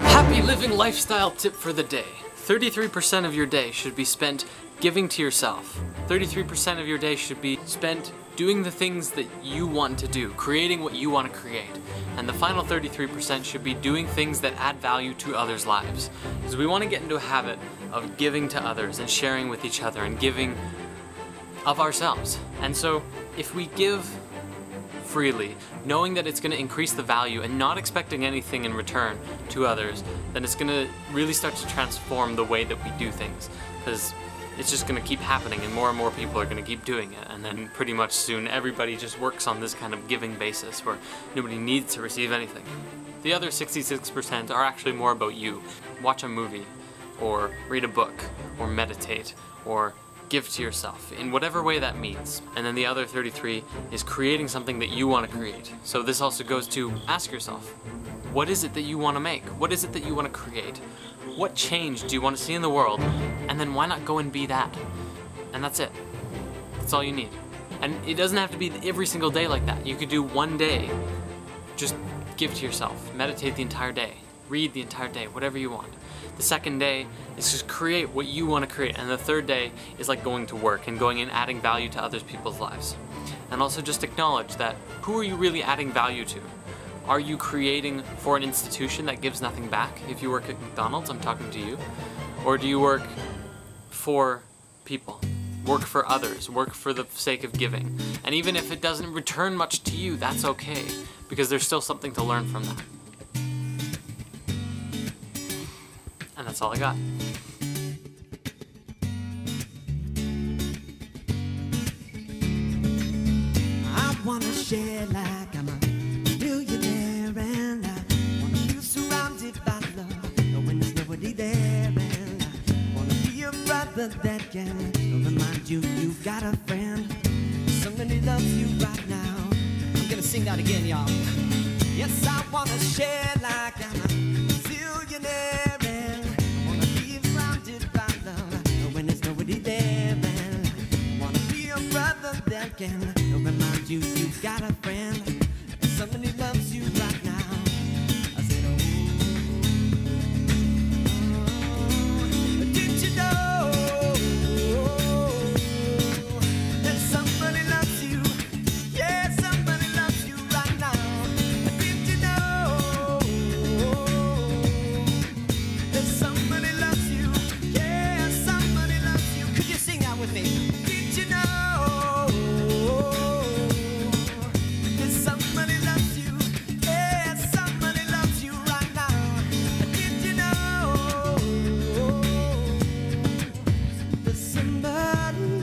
Happy living lifestyle tip for the day. 33% of your day should be spent giving to yourself. 33% of your day should be spent doing the things that you want to do, creating what you want to create. And the final 33% should be doing things that add value to others' lives. Because we want to get into a habit of giving to others and sharing with each other and giving of ourselves. And so if we give freely, knowing that it's going to increase the value and not expecting anything in return to others, then it's going to really start to transform the way that we do things. Because it's just going to keep happening and more and more people are going to keep doing it. And then pretty much soon everybody just works on this kind of giving basis where nobody needs to receive anything. The other 66% are actually more about you. Watch a movie, or read a book, or meditate, or give to yourself in whatever way that means. And then the other 33 is creating something that you want to create. So this also goes to ask yourself, what is it that you want to make? What is it that you want to create? What change do you want to see in the world? And then why not go and be that? And that's it. That's all you need. And it doesn't have to be every single day like that. You could do one day. Just give to yourself. Meditate the entire day. Read the entire day, whatever you want. The second day is just create what you want to create. And the third day is like going to work and going and adding value to other people's lives. And also just acknowledge that who are you really adding value to? Are you creating for an institution that gives nothing back? If you work at McDonald's, I'm talking to you. Or do you work for people? Work for others, work for the sake of giving. And even if it doesn't return much to you, that's okay, because there's still something to learn from that. And that's all I got. I wanna share like I'm a billionaire and I wanna feel surrounded by love when there's nobody there and I wanna be a brother that can remind you you've got a friend. Somebody loves you right now. I'm gonna sing that again, y'all. Yes, I wanna share like I'm a zillionaire that can remind you you got a friend somebody loves you right now. riding